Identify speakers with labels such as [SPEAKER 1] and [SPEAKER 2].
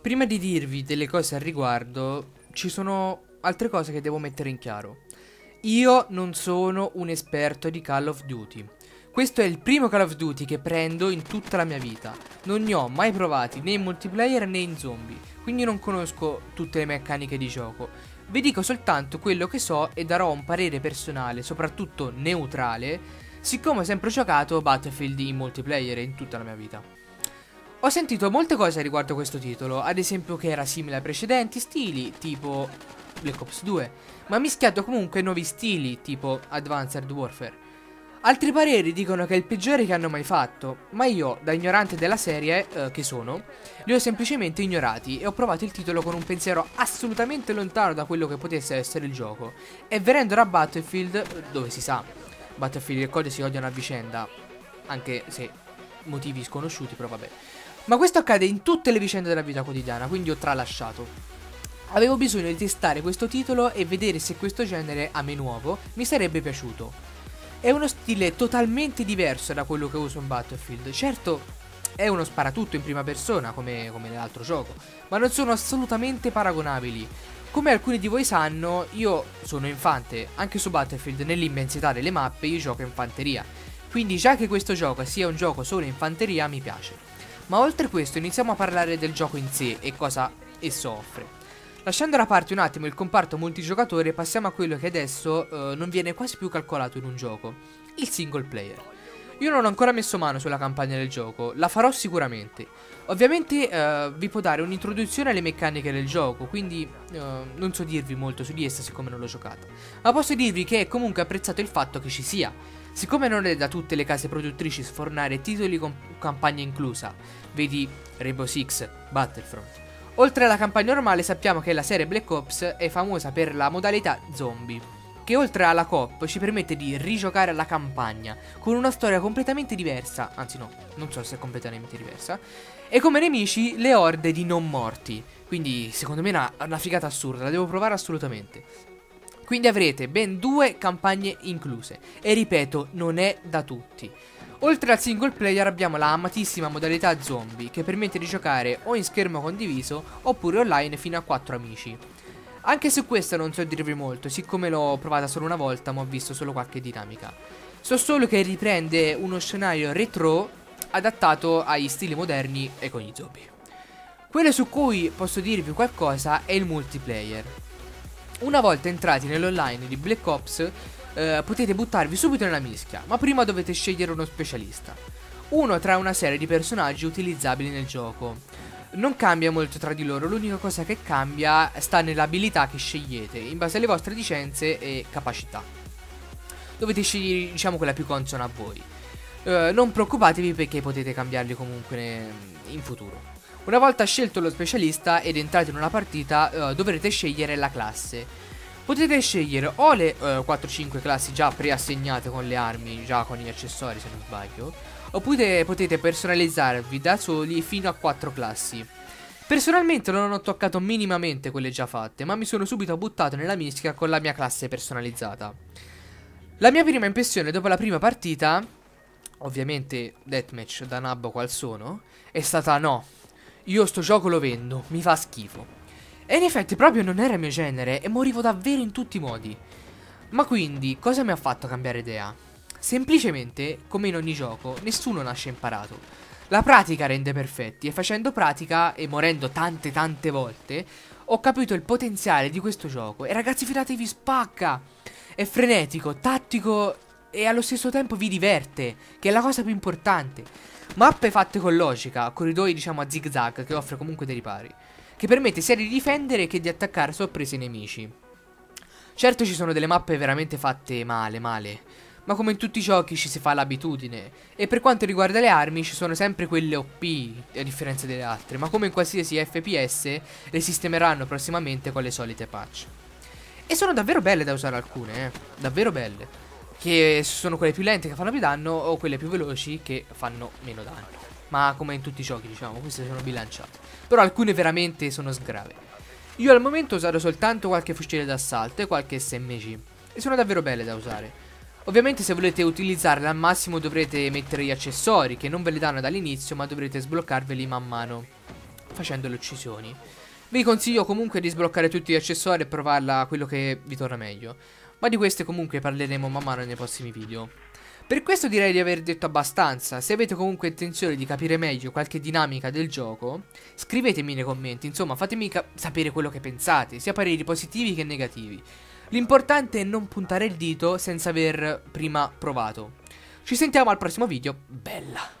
[SPEAKER 1] Prima di dirvi delle cose al riguardo, ci sono altre cose che devo mettere in chiaro. Io non sono un esperto di Call of Duty. Questo è il primo Call of Duty che prendo in tutta la mia vita. Non ne ho mai provati né in multiplayer né in zombie, quindi non conosco tutte le meccaniche di gioco. Vi dico soltanto quello che so e darò un parere personale, soprattutto neutrale, siccome ho sempre giocato Battlefield in multiplayer in tutta la mia vita. Ho sentito molte cose riguardo questo titolo, ad esempio che era simile ai precedenti stili, tipo Black Ops 2, ma mischiato comunque nuovi stili, tipo Advanced Warfare. Altri pareri dicono che è il peggiore che hanno mai fatto, ma io, da ignorante della serie eh, che sono, li ho semplicemente ignorati e ho provato il titolo con un pensiero assolutamente lontano da quello che potesse essere il gioco. E venendo da Battlefield, dove si sa, Battlefield e Code si odiano a vicenda, anche se motivi sconosciuti, però vabbè. Ma questo accade in tutte le vicende della vita quotidiana, quindi ho tralasciato. Avevo bisogno di testare questo titolo e vedere se questo genere, a me nuovo, mi sarebbe piaciuto. È uno stile totalmente diverso da quello che uso in Battlefield. Certo, è uno sparatutto in prima persona, come, come nell'altro gioco, ma non sono assolutamente paragonabili. Come alcuni di voi sanno, io sono infante, anche su Battlefield, nell'immensità delle mappe, io gioco in fanteria. Quindi già che questo gioco sia un gioco solo in fanteria, mi piace. Ma oltre questo iniziamo a parlare del gioco in sé e cosa esso offre. Lasciando da parte un attimo il comparto multigiocatore, passiamo a quello che adesso eh, non viene quasi più calcolato in un gioco, il single player. Io non ho ancora messo mano sulla campagna del gioco, la farò sicuramente. Ovviamente eh, vi può dare un'introduzione alle meccaniche del gioco, quindi eh, non so dirvi molto su di essa siccome non l'ho giocata. Ma posso dirvi che è comunque apprezzato il fatto che ci sia. Siccome non è da tutte le case produttrici sfornare titoli con campagna inclusa, vedi Rainbow Six, Battlefront, Oltre alla campagna normale sappiamo che la serie Black Ops è famosa per la modalità zombie, che oltre alla coop ci permette di rigiocare la campagna con una storia completamente diversa, anzi no, non so se è completamente diversa, e come nemici le orde di non morti. Quindi secondo me è una, una figata assurda, la devo provare assolutamente. Quindi avrete ben due campagne incluse. E ripeto, non è da tutti. Oltre al single player abbiamo la amatissima modalità zombie che permette di giocare o in schermo condiviso oppure online fino a 4 amici. Anche su questa non so dirvi molto, siccome l'ho provata solo una volta ma ho visto solo qualche dinamica. So solo che riprende uno scenario retro adattato agli stili moderni e con gli zombie. Quello su cui posso dirvi qualcosa è il multiplayer. Una volta entrati nell'online di Black Ops eh, potete buttarvi subito nella mischia, ma prima dovete scegliere uno specialista. Uno tra una serie di personaggi utilizzabili nel gioco. Non cambia molto tra di loro, l'unica cosa che cambia sta nell'abilità che scegliete, in base alle vostre licenze e capacità. Dovete scegliere, diciamo, quella più consona a voi. Uh, non preoccupatevi perché potete cambiarli comunque in futuro. Una volta scelto lo specialista ed entrate in una partita, uh, dovrete scegliere la classe. Potete scegliere o le eh, 4-5 classi già preassegnate con le armi, già con gli accessori se non sbaglio, oppure potete personalizzarvi da soli fino a 4 classi. Personalmente non ho toccato minimamente quelle già fatte, ma mi sono subito buttato nella mischia con la mia classe personalizzata. La mia prima impressione dopo la prima partita, ovviamente deathmatch da nabbo qual sono, è stata no, io sto gioco lo vendo, mi fa schifo. E in effetti proprio non era il mio genere e morivo davvero in tutti i modi. Ma quindi, cosa mi ha fatto cambiare idea? Semplicemente, come in ogni gioco, nessuno nasce imparato. La pratica rende perfetti e facendo pratica e morendo tante tante volte, ho capito il potenziale di questo gioco e ragazzi fidatevi spacca! È frenetico, tattico e allo stesso tempo vi diverte, che è la cosa più importante. Mappe fatte con logica, corridoi diciamo a zig zag che offre comunque dei ripari che permette sia di difendere che di attaccare a sorpresa i nemici. Certo ci sono delle mappe veramente fatte male, male, ma come in tutti i giochi ci si fa l'abitudine. E per quanto riguarda le armi ci sono sempre quelle OP, a differenza delle altre, ma come in qualsiasi FPS le sistemeranno prossimamente con le solite patch. E sono davvero belle da usare alcune, eh, davvero belle. Che sono quelle più lente che fanno più danno o quelle più veloci che fanno meno danno. Ma come in tutti i giochi, diciamo, queste sono bilanciate. Però alcune veramente sono sgrave. Io al momento ho usato soltanto qualche fucile d'assalto e qualche SMG. E sono davvero belle da usare. Ovviamente se volete utilizzarle al massimo dovrete mettere gli accessori che non ve li danno dall'inizio ma dovrete sbloccarveli man mano facendo le uccisioni. Vi consiglio comunque di sbloccare tutti gli accessori e provarla quello che vi torna meglio. Ma di queste comunque parleremo man mano nei prossimi video. Per questo direi di aver detto abbastanza, se avete comunque intenzione di capire meglio qualche dinamica del gioco, scrivetemi nei commenti, insomma fatemi sapere quello che pensate, sia pareri positivi che negativi. L'importante è non puntare il dito senza aver prima provato. Ci sentiamo al prossimo video, bella!